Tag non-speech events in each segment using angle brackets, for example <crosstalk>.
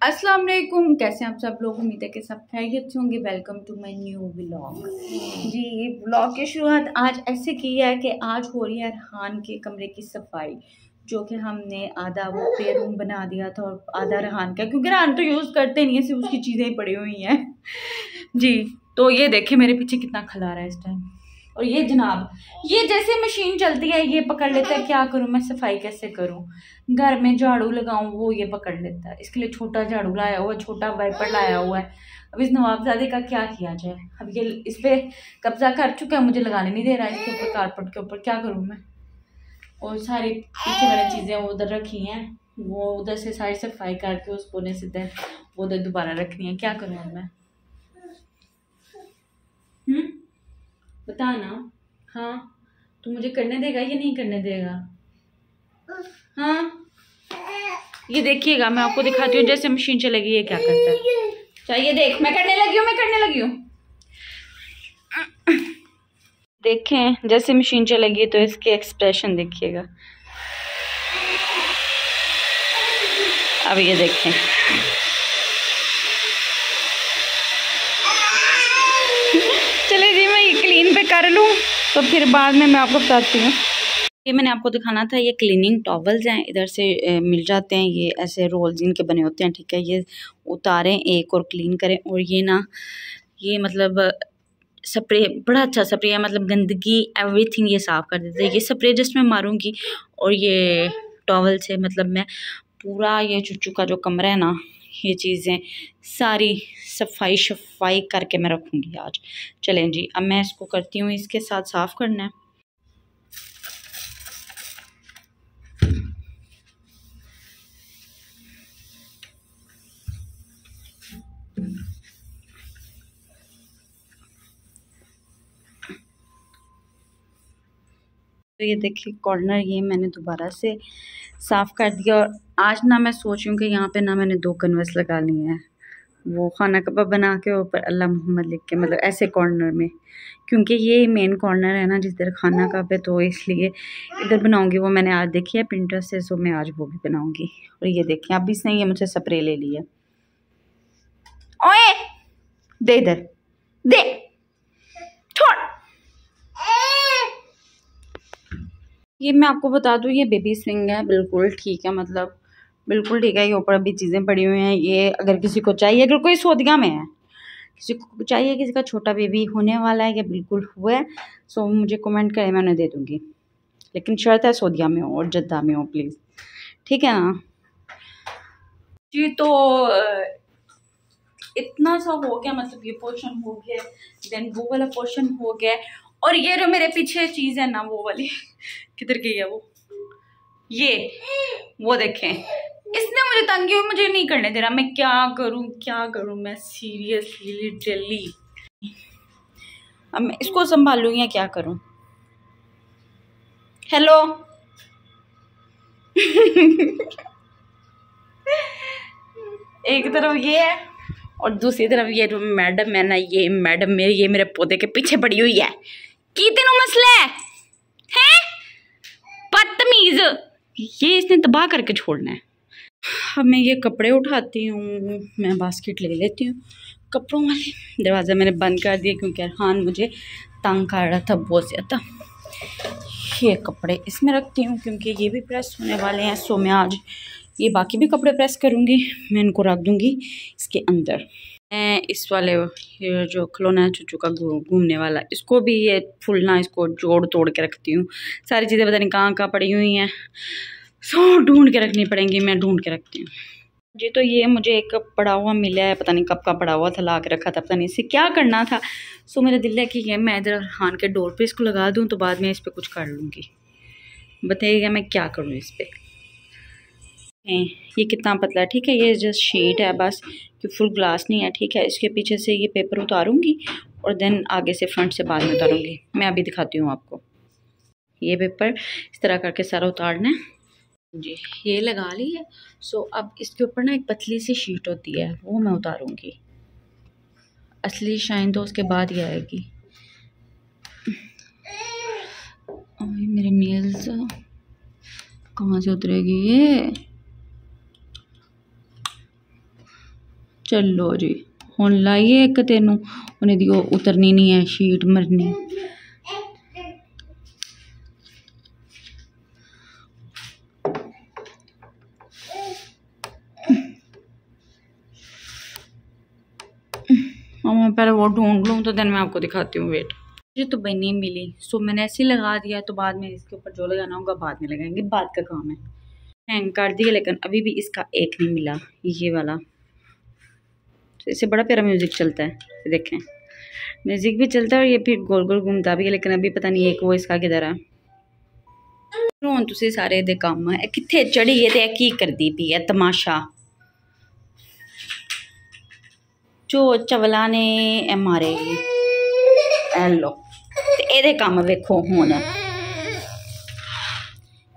अस्सलाम वालेकुम। कैसे हैं आप सब लोग? उम्मीद है कि सब खैरियत से होंगे। Welcome to my new vlog ji vlog की शुरुआत आज ऐसे की है कि आज हो रही है रहान के कमरे की सफ़ाई, जो कि हमने आधा वो प्ले रूम बना दिया था और आधा रहान का, क्योंकि रहान तो यूज़ करते नहीं है, सिर्फ़ उसकी चीज़ें ही पड़ी हुई हैं। जी तो ये देखे मेरे पीछे कितना खला रहा है इस टाइम और ये जनाब, ये जैसे मशीन चलती है, ये पकड़ लेता है, क्या करूँ, मैं सफ़ाई कैसे करूँ? घर में झाड़ू लगाऊँ, वो ये पकड़ लेता है। इसके लिए छोटा झाड़ू लाया हुआ है छोटा वाइपर लाया हुआ है। अब इस नवाबजादे का क्या किया जाए? अब ये, इस पर कब्जा कर चुका है, मुझे लगाने नहीं दे रहा है इसके ऊपर कारपेट के ऊपर, क्या करूँ मैं? और सारी पीछे वाली चीज़ें उधर रखी हैं, वो उधर से सारी सफ़ाई करके उस कोने से वो उधर दोबारा रखनी है, क्या करूँ मैं? बता ना हाँ तू मुझे करने देगा या नहीं करने देगा? हाँ? ये देखिएगा, मैं आपको दिखाती हूँ जैसे मशीन चलेगी, ये क्या करता है। चाहिए देख, मैं करने लगी हूँ, मैं करने लगी हूँ। देखें, जैसे मशीन चलेगी तो इसके एक्सप्रेशन देखिएगा। अब ये देखें। कर लूँ? तो फिर बाद में मैं आपको बताती हूँ। ये मैंने आपको दिखाना था, ये क्लीनिंग टॉवल्स हैं। इधर से मिल जाते हैं। ये ऐसे रोल्स इनके बने होते हैं, ठीक है? ये उतारें एक और क्लीन करें। और ये ना, ये मतलब स्प्रे बड़ा अच्छा स्प्रे है। मतलब गंदगी एवरीथिंग ये साफ़ कर देते हैं। ये स्प्रे जस्ट मैं मारूँगी। और ये टॉवल से मतलब मैं पूरा ये चुचू का जो कमरा है ना ये चीज़ें सारी सफ़ाई शफाई करके मैं रखूँगी आज। चलें जी, अब मैं इसको करती हूँ, इसके साथ साफ़ करना है। तो ये देखिए, कॉर्नर ये मैंने दोबारा से साफ़ कर दिया और आज ना मैं सोच रही हूँ कि यहाँ पे ना मैंने दो कन्वर्स लगा लिए हैं। वो खाना कबाब बना के ऊपर अल्लाह मोहम्मद लिख के मतलब ऐसे कॉर्नर में। क्योंकि ये मेन कॉर्नर है ना, जिस तरह खाना का पे तो इसलिए इधर बनाऊँगी वो मैंने आज देखी है प्रिंटर से, सो मैं आज वो भी बनाऊँगी। और ये देखिए अब इसने ये मुझसे स्प्रे ले लिया ओए! दे इधर। दे! छोड़! ये मैं आपको बता दूँ, ये बेबी स्विंग है, बिल्कुल ठीक है मतलब बिल्कुल ठीक है, ये ऊपर अभी चीज़ें पड़ी हुई हैं, ये अगर किसी को चाहिए, अगर कोई सौदिया में है, किसी को चाहिए, किसी का छोटा बेबी होने वाला है, या बिल्कुल हुआ है सो मुझे कमेंट करें, मैं उन्हें दे दूँगी। लेकिन शर्त है सौदिया में हो और जद्दा में हो प्लीज़ ठीक है ना? जी तो इतना सा हो गया मतलब ये पोर्शन हो गया देन वो वाला पोर्शन हो गया और ये जो मेरे पीछे चीज़ है ना, वो वाली, किधर गई है वो? ये, वो देखें। इसने मुझे तंग किया मुझे नहीं करने दे रहा मैं क्या करूँ क्या करूँ? मैं सीरियसली लिटरली अब मैं इसको संभालूँ या क्या करूँ? हेलो <laughs> एक तरफ़ ये है और दूसरी तरफ़ ये जो मैडम है ना, ये मैडम मेरी, ये मेरे पौधे के पीछे पड़ी हुई है। कितने मसला है? हैं? बदतमीज। ये इसने तबाह करके छोड़ना है। अब मैं ये कपड़े उठाती हूँ, मैं बास्केट ले लेती हूँ। कपड़ों वाले दरवाज़ा मैंने बंद कर दिया क्योंकि अरहान मुझे तंग कर रहा था बहुत ज़्यादा। ये कपड़े इसमें रखती हूँ क्योंकि ये भी प्रेस होने वाले हैं, सो मैं आज ये बाकी भी कपड़े प्रेस करूँगी, मैं इनको रख दूँगी इसके अंदर। मैं इस वाले जो खिलौना है चुचू का घूमने वाला, इसको भी ये फुलना, इसको जोड़ तोड़ के रखती हूँ। सारी चीज़ें पता नहीं कहाँ कहाँ पड़ी हुई हैं। सो ढूंढ के रखनी पड़ेंगी, मैं ढूंढ के रखती हूँ। जी तो ये मुझे एक पड़ा हुआ मिला है, पता नहीं कब का पड़ा हुआ था, ला के रखा था, पता नहीं इसे क्या करना था। सो, मेरा दिल है कि ये मैं इधर हान के डोर पे इसको लगा दूँ तो बाद में इस पर कुछ कर लूँगी। बताइएगा मैं क्या करूँ इस पर ये कितना पतला है, ठीक है? ये जस्ट शीट है बस, कि फुल ग्लास नहीं है, ठीक है? इसके पीछे से ये पेपर उतारूँगी और देन आगे से फ्रंट से बाद में उतारूँगी। मैं अभी दिखाती हूँ आपको। ये पेपर इस तरह करके सारा उतारना है। जी, ये लगा ली है। सो अब इसके ऊपर ना एक पतली सी शीट होती है, वो मैं उतारूँगी। असली शाइन तो उसके बाद ही आएगी। मेरे नेल्स कहाँ से उतरेगी ये? चलो जी हूँ लाइए एक तेन। उन्हें दी उतरनी नहीं है शीट मरनी। मैं पहले वो ढूंढ लूँ तो देन मैं आपको दिखाती हूँ वेट मुझे तो बनी नहीं मिली। सो मैंने ऐसे ही लगा दिया तो बाद में इसके ऊपर जो लगाना होगा, बाद में लगाएँगे। बाद का काम है। हैंग कर दिया, लेकिन अभी भी इसका एक नहीं मिला, ये वाला। तो इससे बड़ा प्यारा म्यूज़िक चलता है देखें म्यूज़िक भी चलता है और ये फिर गोल गोल घूमता भी है लेकिन अभी पता नहीं एक वो इसका किधर है ਹੁਣ ਤੁਸੀਂ ਸਾਰੇ ਦੇ ਕੰਮ ਹੈ ਕਿੱਥੇ ਚੜੀ ਹੈ ਤੇ ਕੀ ਕਰਦੀ ਪਈ ਹੈ ਤਮਾਸ਼ਾ ਜੋ ਚਵਲਾ ਨੇ ਇਹ ਮਾਰੇਗੀ ਐ ਲੋ ਤੇ ਇਹਦੇ ਕੰਮ ਵੇਖੋ ਹੁਣ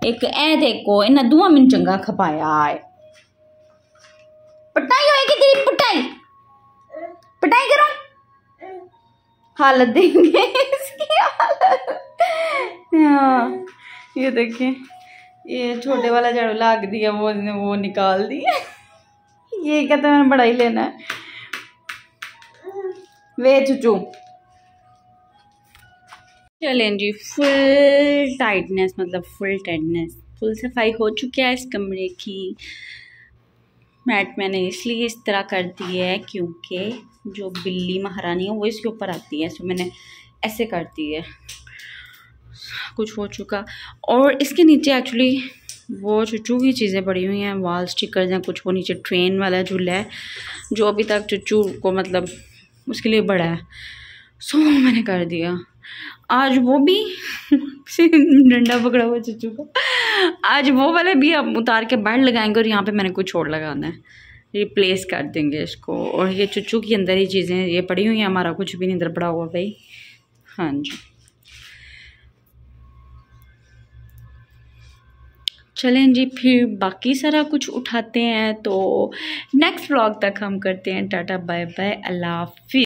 ਇੱਕ ਇਹ ਦੇਖੋ ਇਹਨਾਂ ਦੋਵਾਂ ਮੈਨੂੰ ਚੰਗਾ ਖਪਾਇਆ ਹੈ ਪਟਾਈ ਹੋਏਗੀ ਤੇਰੀ ਪਟਾਈ हालत देंगे इसकी हालत। हाँ ये देखिए, ये छोटे वाला झाड़ू लाग दिया, वो वो निकाल दिया। ये कहते मैंने बड़ा ही लेना है। वे चुचू चलें जी फुल टाइटनेस मतलब फुल टाइटनेस फुल सफ़ाई हो चुकी है इस कमरे की। मैट मैंने इसलिए इस तरह कर दी है क्योंकि जो बिल्ली महारानी है, वो इसके ऊपर आती है सो मैंने ऐसे कर दी है। कुछ हो चुका। और इसके नीचे एक्चुअली वो चुचू की चीज़ें पड़ी हुई हैं वाल स्टिकर्स हैं, कुछ वो नीचे ट्रेन वाला झूला है, जो अभी तक चुचू को मतलब उसके लिए बड़ा है। सो मैंने कर दिया। आज वो भी <laughs> डंडा पकड़ा हुआ चुचू का। आज वो वाले भी अब उतार के बाहर लगाएँगे और यहाँ पे मैंने कुछ और लगाना है। रिप्लेस कर देंगे इसको। और ये चुचू के अंदर ही चीज़ें, ये पड़ी हुई हैं, हमारा कुछ भी नहीं, अंदर पड़ा हुआ भाई। हाँ जी। चलें जी, फिर बाकी सारा कुछ उठाते हैं तो नेक्स्ट व्लॉग तक हम करते हैं। टाटा बाय बाय अल्लाह हाफिज़।